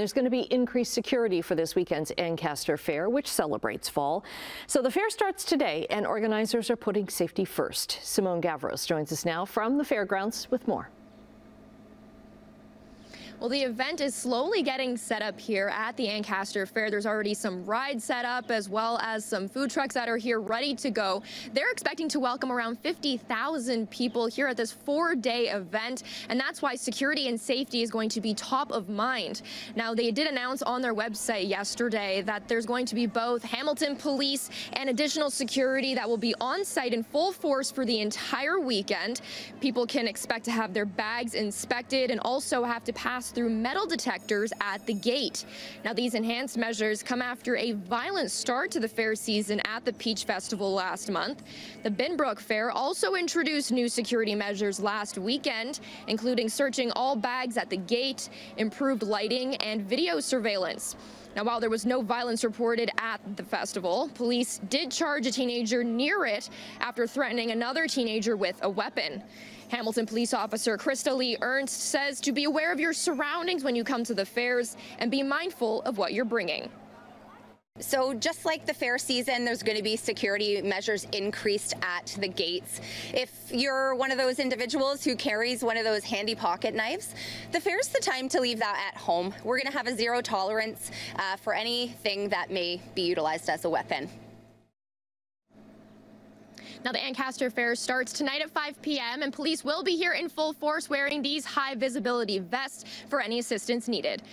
There's going to be increased security for this weekend's Ancaster Fair, which celebrates fall. So the fair starts today, and organizers are putting safety first. Simone Gavros joins us now from the fairgrounds with more. Well, the event is slowly getting set up here at the Ancaster Fair. There's already some rides set up as well as some food trucks that are here ready to go. They're expecting to welcome around 50,000 people here at this four-day event, and that's why security and safety is going to be top of mind. Now, they did announce on their website yesterday that there's going to be both Hamilton police and additional security that will be on site in full force for the entire weekend. People can expect to have their bags inspected and also have to pass through metal detectors at the gate. Now, these enhanced measures come after a violent start to the fair season at the Peach Festival last month. The Binbrook Fair also introduced new security measures last weekend, including searching all bags at the gate, improved lighting, and video surveillance. Now, while there was no violence reported at the festival, police did charge a teenager near it after threatening another teenager with a weapon. Hamilton police officer Krista-lee Ernst says to be aware of your surroundings when you come to the fairs and be mindful of what you're bringing. So just like the fair season, there's going to be security measures increased at the gates. If you're one of those individuals who carries one of those handy pocket knives, the fair's the time to leave that at home. We're going to have a zero tolerance uh, for anything that may be utilized as a weapon. Now, the Ancaster Fair starts tonight at 5 p.m., and police will be here in full force wearing these high visibility vests for any assistance needed.